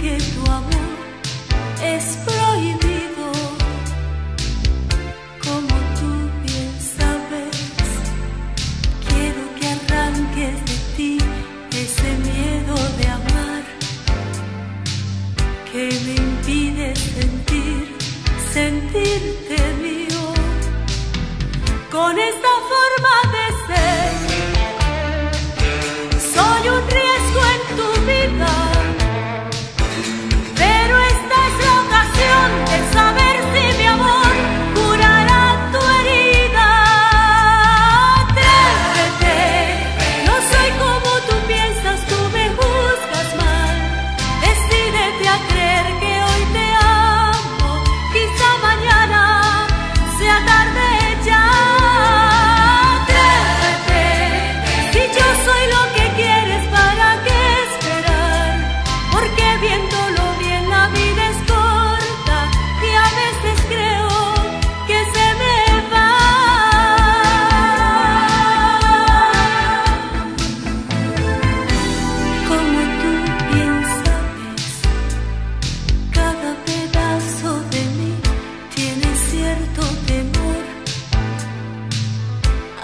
que tu amor es prohibido, como tú bien sabes, quiero que arranques de ti ese miedo de amar que me impide sentir, sentirte mío. Con esta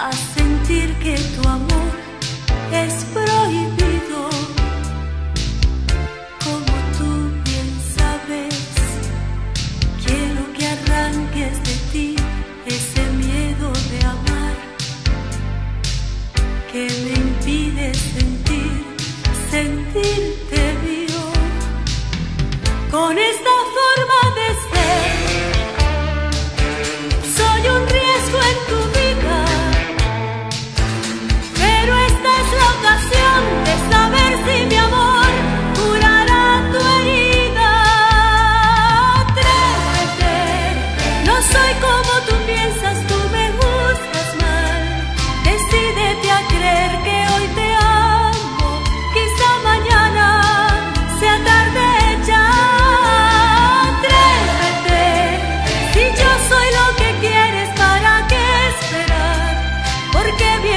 a sentir que tu amor es Give you.